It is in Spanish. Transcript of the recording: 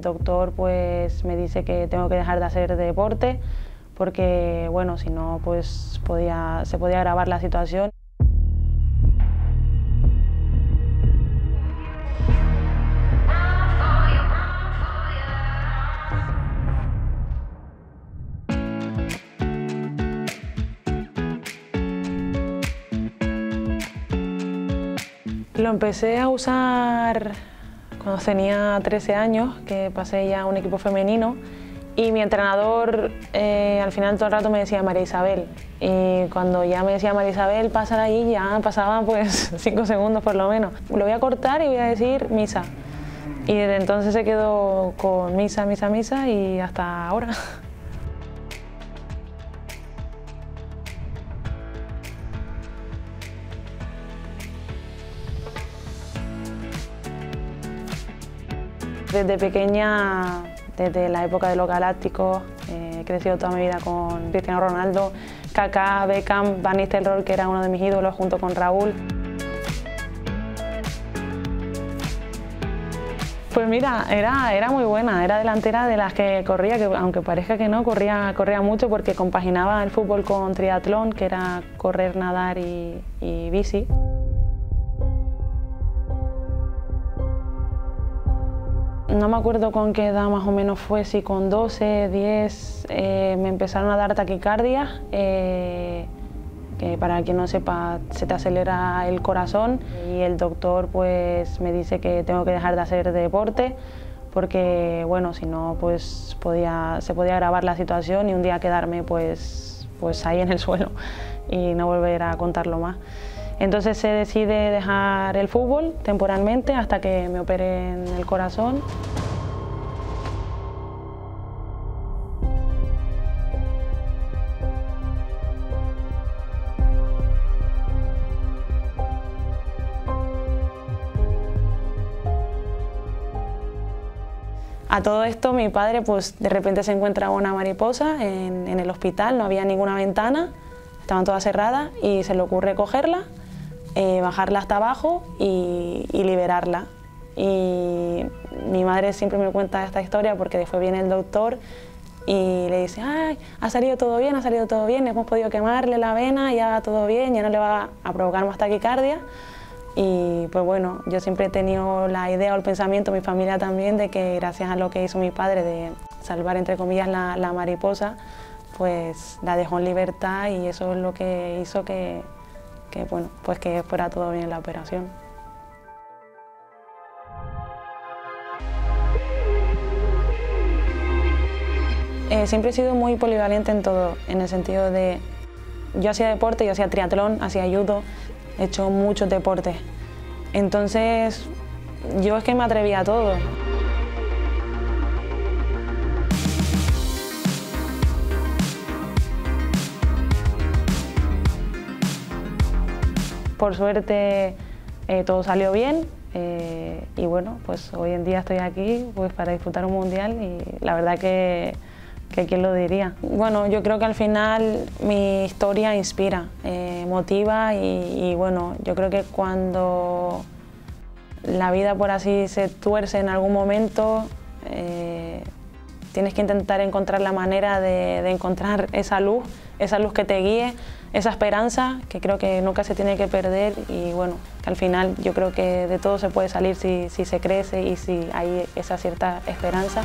Doctor pues me dice que tengo que dejar de hacer deporte porque bueno, si no pues podía, se podía agravar la situación. Lo empecé a usar cuando tenía 13 años, que pasé ya a un equipo femenino y mi entrenador eh, al final todo el rato me decía María Isabel. Y cuando ya me decía María Isabel, pasar ahí, ya pasaban pues cinco segundos por lo menos. Lo voy a cortar y voy a decir misa. Y desde entonces se quedó con misa, misa, misa y hasta ahora. Desde pequeña, desde la época de los Galácticos, eh, he crecido toda mi vida con Cristiano Ronaldo, Kaká, Beckham, Van Nistelrooy, que era uno de mis ídolos, junto con Raúl. Pues mira, era, era muy buena, era delantera de las que corría, que aunque parezca que no, corría, corría mucho porque compaginaba el fútbol con triatlón, que era correr, nadar y, y bici. No me acuerdo con qué edad más o menos fue, si con 12, 10 eh, me empezaron a dar taquicardia, eh, que para quien no sepa se te acelera el corazón y el doctor pues me dice que tengo que dejar de hacer deporte porque bueno, si no pues podía, se podía agravar la situación y un día quedarme pues, pues ahí en el suelo y no volver a contarlo más. Entonces se decide dejar el fútbol temporalmente hasta que me operen el corazón. A todo esto mi padre pues de repente se encuentra una mariposa en, en el hospital, no había ninguna ventana, estaban todas cerradas y se le ocurre cogerla eh, bajarla hasta abajo y, liberarla. Y mi madre siempre me cuenta esta historia porque después viene el doctor y le dice, ay, ha salido todo bien, ha salido todo bien, hemos podido quemarle la vena, ya todo bien, ya no le va a provocar más taquicardia. Y pues bueno, yo siempre he tenido la idea o el pensamiento, mi familia también, de que gracias a lo que hizo mi padre de salvar, entre comillas, la, la mariposa, pues la dejó en libertad y eso es lo que hizo que, que bueno, pues que fuera todo bien la operación. Eh, siempre he sido muy polivalente en todo, en el sentido de, yo hacía deporte, yo hacía triatlón, hacía judo, he hecho muchos deportes. Entonces, yo es que me atrevía a todo. Por suerte eh, todo salió bien eh, y bueno, pues hoy en día estoy aquí pues para disfrutar un mundial y la verdad que, quién lo diría. Bueno, yo creo que al final mi historia inspira, eh, motiva y, bueno, yo creo que cuando la vida por así se tuerce en algún momento, tienes que intentar encontrar la manera de encontrar esa luz, esa luz que te guíe esa esperanza que creo que nunca se tiene que perder y bueno, que al final yo creo que de todo se puede salir si, si se crece y si hay esa cierta esperanza.